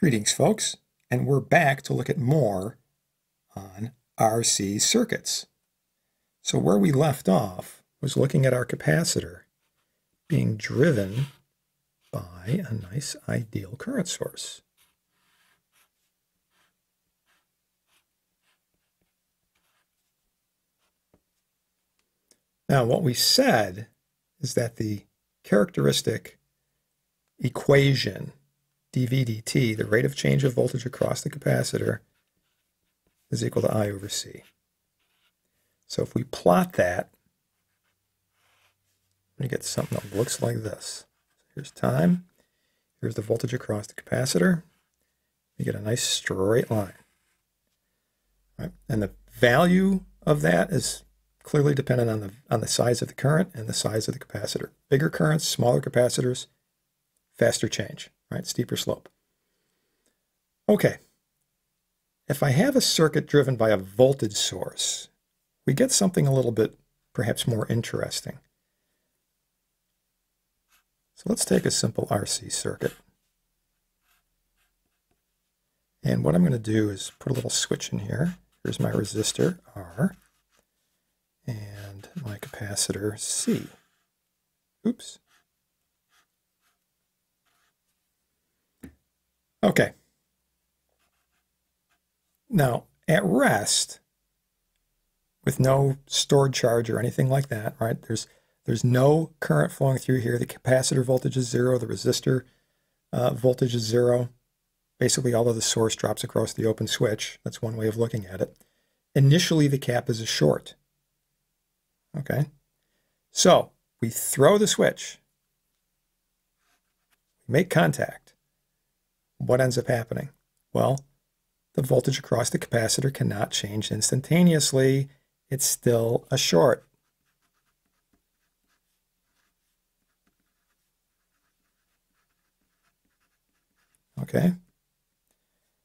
Greetings, folks, and we're back to look at more on RC circuits. So where we left off was looking at our capacitor being driven by a nice ideal current source. Now, what we said is that the characteristic equation dV dt, the rate of change of voltage across the capacitor, is equal to I over C. So if we plot that, we get something that looks like this. Here's time. Here's the voltage across the capacitor. You get a nice straight line. Right? And the value of that is clearly dependent on the, on the size of the current and the size of the capacitor. Bigger currents, smaller capacitors, faster change right? Steeper slope. Okay. If I have a circuit driven by a voltage source, we get something a little bit perhaps more interesting. So let's take a simple RC circuit. And what I'm going to do is put a little switch in here. Here's my resistor, R, and my capacitor, C. Oops. Okay. Now, at rest, with no stored charge or anything like that, right? There's there's no current flowing through here. The capacitor voltage is zero. The resistor uh, voltage is zero. Basically, all of the source drops across the open switch. That's one way of looking at it. Initially, the cap is a short. Okay? So, we throw the switch. We make contact what ends up happening? Well, the voltage across the capacitor cannot change instantaneously. It's still a short. Okay?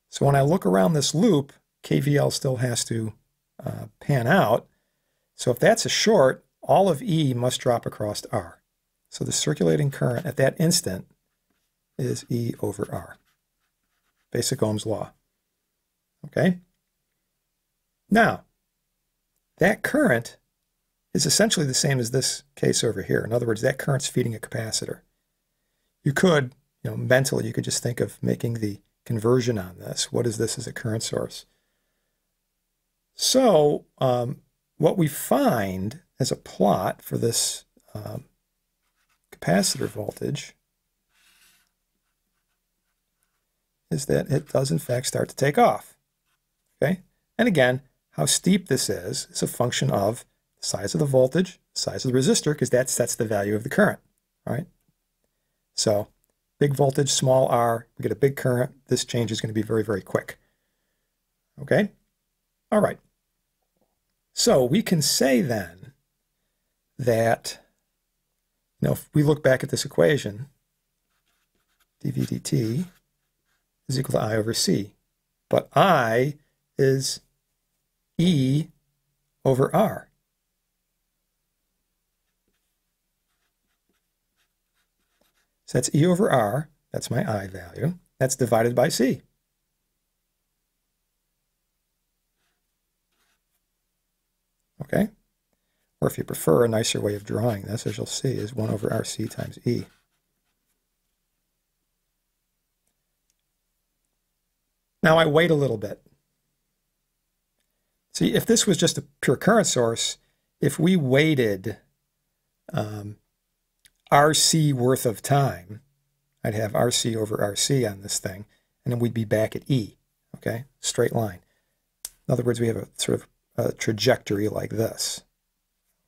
So when I look around this loop, KVL still has to uh, pan out. So if that's a short, all of E must drop across R. So the circulating current at that instant is E over R. Basic Ohm's law. Okay? Now, that current is essentially the same as this case over here. In other words, that current's feeding a capacitor. You could, you know, mentally, you could just think of making the conversion on this. What is this as a current source? So um, what we find as a plot for this um, capacitor voltage is that it does in fact start to take off. Okay? And again, how steep this is is a function of the size of the voltage, size of the resistor, because that sets the value of the current, right? So big voltage, small r, we get a big current. This change is going to be very, very quick. Okay? All right. So we can say then that, you know, if we look back at this equation, dv dt is equal to I over C. But I is E over R. So that's E over R. That's my I value. That's divided by C. Okay? Or if you prefer, a nicer way of drawing this, as you'll see, is 1 over RC times E. Now I wait a little bit. See, if this was just a pure current source, if we waited um, RC worth of time, I'd have RC over RC on this thing, and then we'd be back at E, okay? Straight line. In other words, we have a sort of a trajectory like this,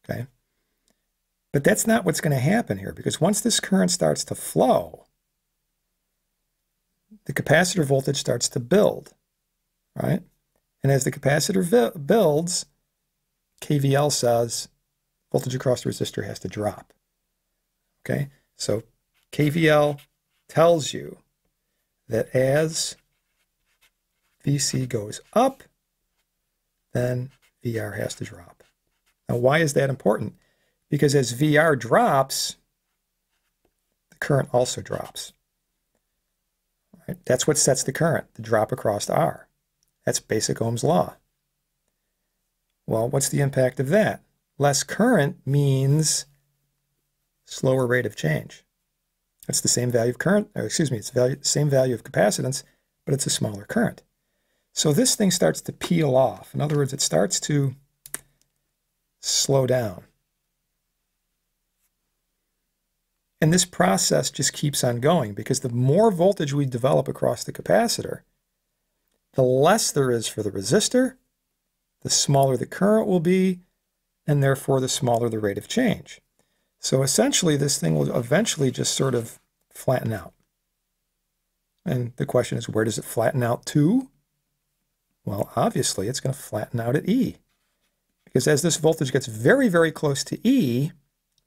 okay? But that's not what's going to happen here, because once this current starts to flow, the capacitor voltage starts to build, right? And as the capacitor builds, KVL says voltage across the resistor has to drop. Okay, so KVL tells you that as VC goes up, then VR has to drop. Now, why is that important? Because as VR drops, the current also drops Right? That's what sets the current, the drop across R. That's basic Ohm's law. Well, what's the impact of that? Less current means slower rate of change. It's the same value of current, or excuse me, it's the same value of capacitance, but it's a smaller current. So this thing starts to peel off. In other words, it starts to slow down. And this process just keeps on going because the more voltage we develop across the capacitor, the less there is for the resistor, the smaller the current will be, and therefore the smaller the rate of change. So essentially, this thing will eventually just sort of flatten out. And the question is, where does it flatten out to? Well, obviously, it's going to flatten out at E. Because as this voltage gets very, very close to E,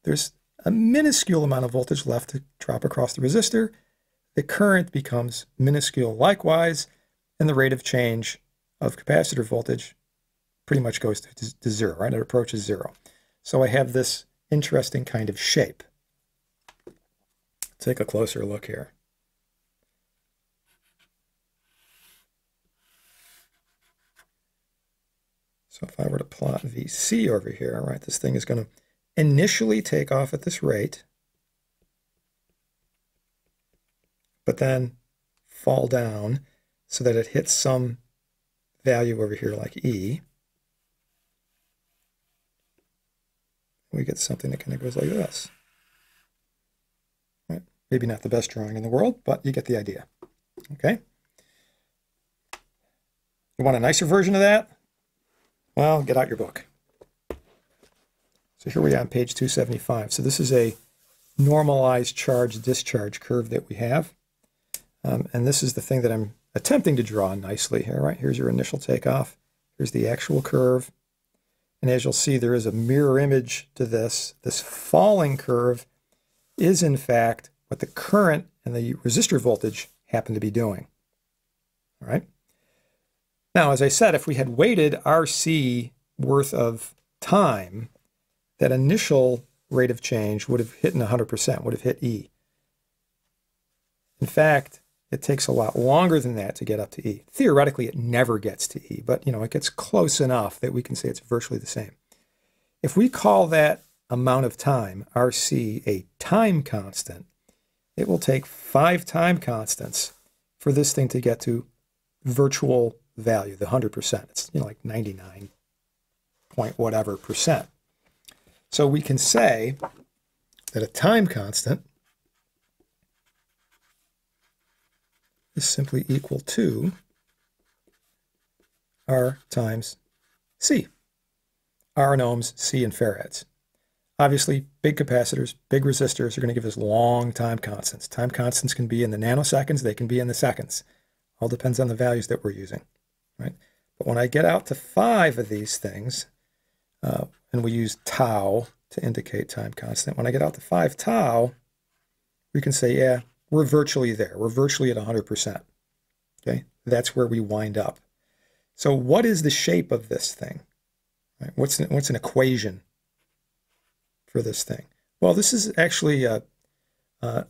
there's a minuscule amount of voltage left to drop across the resistor. The current becomes minuscule likewise, and the rate of change of capacitor voltage pretty much goes to, to zero, right? It approaches zero. So I have this interesting kind of shape. Take a closer look here. So if I were to plot VC over here, right, this thing is going to initially take off at this rate, but then fall down so that it hits some value over here like E. We get something that kind of goes like this. Right? Maybe not the best drawing in the world, but you get the idea. Okay? You want a nicer version of that? Well, get out your book. So here we are on page 275. So this is a normalized charge discharge curve that we have. Um, and this is the thing that I'm attempting to draw nicely here, right? Here's your initial takeoff. Here's the actual curve. And as you'll see, there is a mirror image to this. This falling curve is, in fact, what the current and the resistor voltage happen to be doing. All right? Now, as I said, if we had waited RC worth of time, that initial rate of change would have hit 100%, would have hit E. In fact, it takes a lot longer than that to get up to E. Theoretically, it never gets to E, but you know, it gets close enough that we can say it's virtually the same. If we call that amount of time, RC, a time constant, it will take five time constants for this thing to get to virtual value, the 100%. It's you know like 99 point whatever percent. So we can say that a time constant is simply equal to R times C. R in ohms, C in farads. Obviously, big capacitors, big resistors are going to give us long time constants. Time constants can be in the nanoseconds, they can be in the seconds. All depends on the values that we're using right? But when I get out to five of these things, and we use tau to indicate time constant, when I get out to five tau, we can say, yeah, we're virtually there. We're virtually at 100%. Okay, that's where we wind up. So what is the shape of this thing? Right? What's, an, what's an equation for this thing? Well, this is actually a, uh,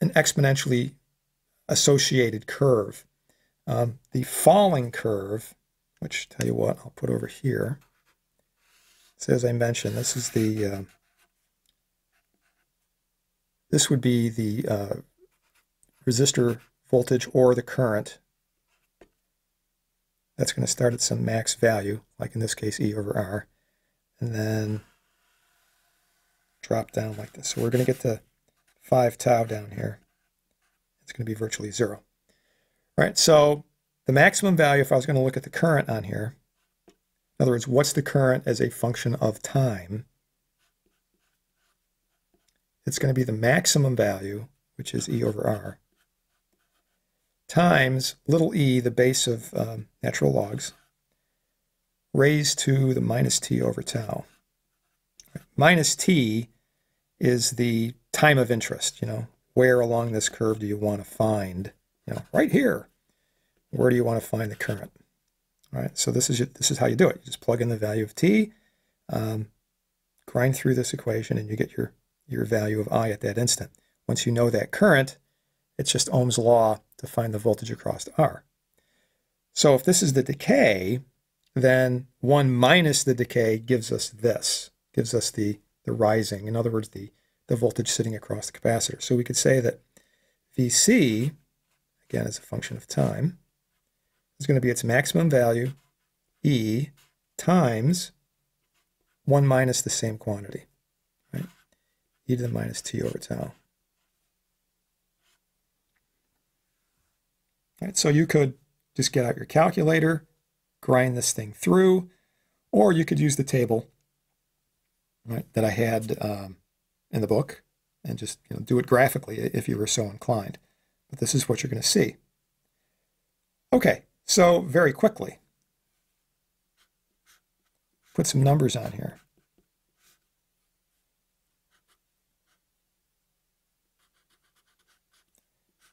an exponentially associated curve. Um, the falling curve, which tell you what, I'll put over here. So as I mentioned, this is the, uh, this would be the uh, resistor voltage or the current. That's going to start at some max value, like in this case E over R, and then drop down like this. So we're going to get to 5 tau down here. It's going to be virtually zero. Right, so the maximum value, if I was going to look at the current on here, in other words, what's the current as a function of time? It's going to be the maximum value, which is E over R, times little e, the base of um, natural logs, raised to the minus t over tau. Minus t is the time of interest, you know, where along this curve do you want to find you know, right here, where do you want to find the current? Right, so this is this is how you do it. You just plug in the value of t, um, grind through this equation, and you get your your value of I at that instant. Once you know that current, It's just Ohm's law to find the voltage across R. So if this is the decay, then 1 minus the decay gives us this, gives us the, the rising, in other words, the, the voltage sitting across the capacitor. So we could say that Vc, again as a function of time, is going to be its maximum value, E, times 1 minus the same quantity, right? e to the minus t over tau. Right, so you could just get out your calculator, grind this thing through, or you could use the table right, that I had um, in the book and just you know, do it graphically if you were so inclined. But this is what you're going to see. Okay, so very quickly, put some numbers on here.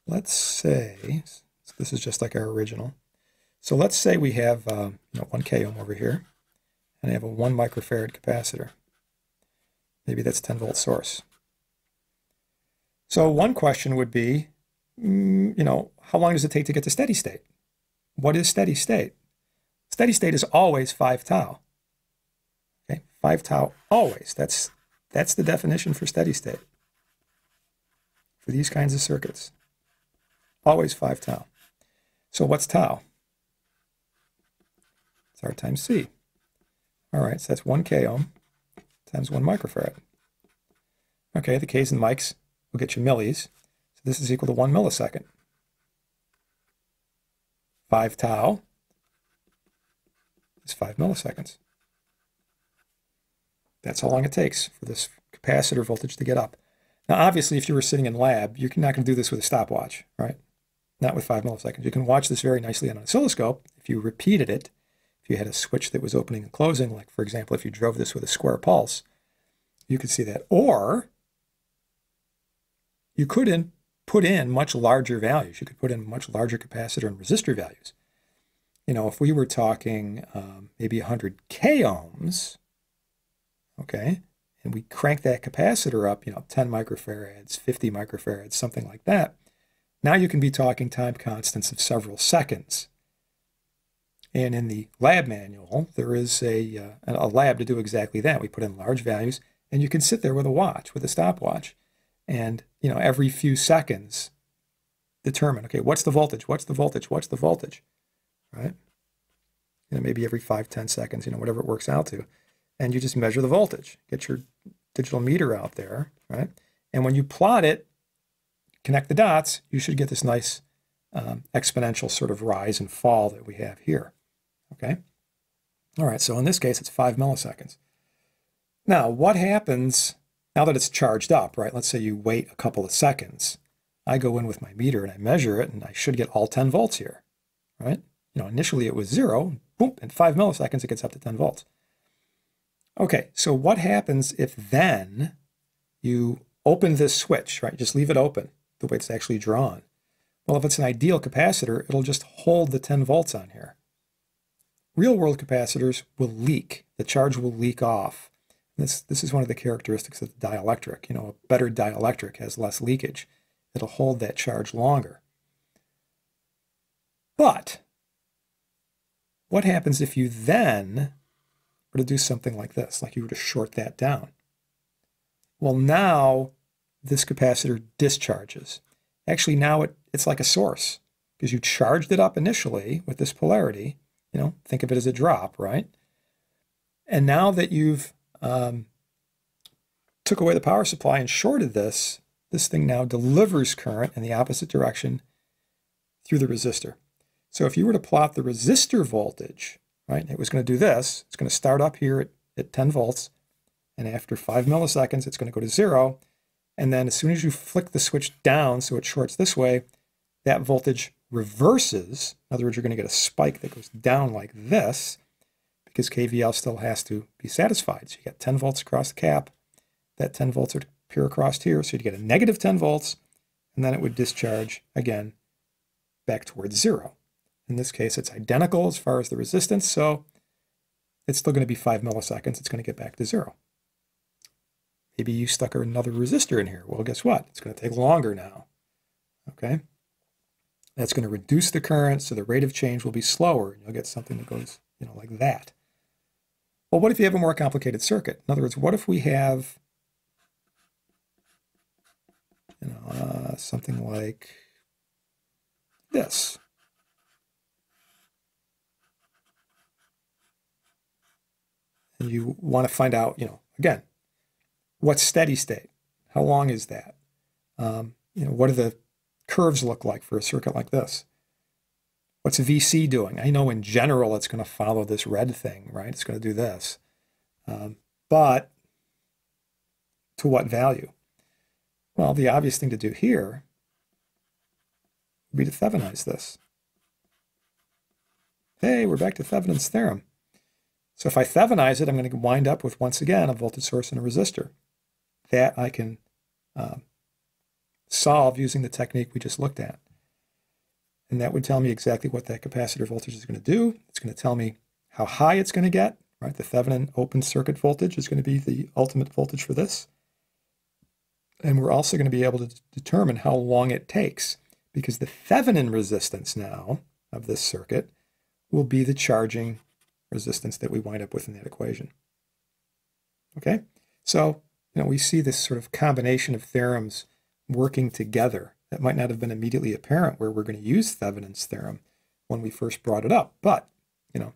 Let's say, this is just like our original. So let's say we have uh, you know, 1 k ohm over here, and I have a 1 microfarad capacitor. Maybe that's 10 volt source. So one question would be, mm, you know, how long does it take to get to steady state? What is steady state? Steady state is always 5 tau. Okay, 5 tau always. That's, that's the definition for steady state for these kinds of circuits. Always 5 tau. So what's tau? It's R times C. All right, so that's 1 k ohm times 1 microfarad. Okay, the k's and mics will get you millis. So this is equal to 1 millisecond. 5 tau is 5 milliseconds. That's how long it takes for this capacitor voltage to get up. Now, obviously, if you were sitting in lab, you're not going to do this with a stopwatch, right? not with 5 milliseconds. You can watch this very nicely on an oscilloscope. If you repeated it, if you had a switch that was opening and closing, like for example, if you drove this with a square pulse, you could see that. Or you could in, put in much larger values. You could put in much larger capacitor and resistor values. You know, if we were talking um, maybe 100 k ohms, okay, and we crank that capacitor up, you know, 10 microfarads, 50 microfarads, something like that, now you can be talking time constants of several seconds. And in the lab manual, there is a, uh, a lab to do exactly that. We put in large values, and you can sit there with a watch, with a stopwatch, and you know every few seconds determine, okay, what's the voltage? What's the voltage? What's the voltage? Right? You know, maybe every five, ten seconds, you know, whatever it works out to. And you just measure the voltage. Get your digital meter out there, right? And when you plot it connect the dots, you should get this nice um, exponential sort of rise and fall that we have here. Okay? All right, so in this case, it's five milliseconds. Now, what happens now that it's charged up, right? Let's say you wait a couple of seconds. I go in with my meter and I measure it, and I should get all 10 volts here, right? You know, initially it was zero, boom, in five milliseconds it gets up to 10 volts. Okay, so what happens if then you open this switch, right? Just leave it open the way it's actually drawn. Well, if it's an ideal capacitor, it'll just hold the 10 volts on here. Real world capacitors will leak. The charge will leak off. This, this is one of the characteristics of the dielectric. You know, a better dielectric has less leakage. It'll hold that charge longer. But what happens if you then were to do something like this, like you were to short that down? Well, now this capacitor discharges. Actually, now it, it's like a source because you charged it up initially with this polarity. You know, think of it as a drop, right? And now that you've um, took away the power supply and shorted this, this thing now delivers current in the opposite direction through the resistor. So if you were to plot the resistor voltage, right, it was going to do this. It's going to start up here at, at 10 volts, and after 5 milliseconds, it's going to go to zero, and then as soon as you flick the switch down so it shorts this way, that voltage reverses. In other words, you're going to get a spike that goes down like this because KVL still has to be satisfied. So you get 10 volts across the cap. That 10 volts are pure across here. So you get a negative 10 volts, and then it would discharge again back towards zero. In this case, it's identical as far as the resistance, so it's still going to be 5 milliseconds. It's going to get back to zero. Maybe you stuck another resistor in here. Well, guess what? It's going to take longer now. Okay. That's going to reduce the current, so the rate of change will be slower, you'll get something that goes, you know, like that. Well, what if you have a more complicated circuit? In other words, what if we have, you know, uh, something like this? And you want to find out, you know, again, what's steady state? How long is that? Um, you know, what do the curves look like for a circuit like this? What's VC doing? I know in general it's going to follow this red thing, right? It's going to do this. Um, but to what value? Well, the obvious thing to do here would be to Thevenize this. Hey, we're back to Thevenin's theorem. So if I Thevenize it, I'm going to wind up with, once again, a voltage source and a resistor. That I can um, solve using the technique we just looked at. And that would tell me exactly what that capacitor voltage is going to do. It's going to tell me how high it's going to get, right? The Thevenin open circuit voltage is going to be the ultimate voltage for this. And we're also going to be able to determine how long it takes because the Thevenin resistance now of this circuit will be the charging resistance that we wind up with in that equation. Okay, so you know we see this sort of combination of theorems working together that might not have been immediately apparent where we're going to use Thevenin's theorem when we first brought it up. But, you know,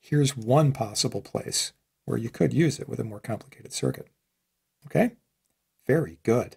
here's one possible place where you could use it with a more complicated circuit. Okay? Very good.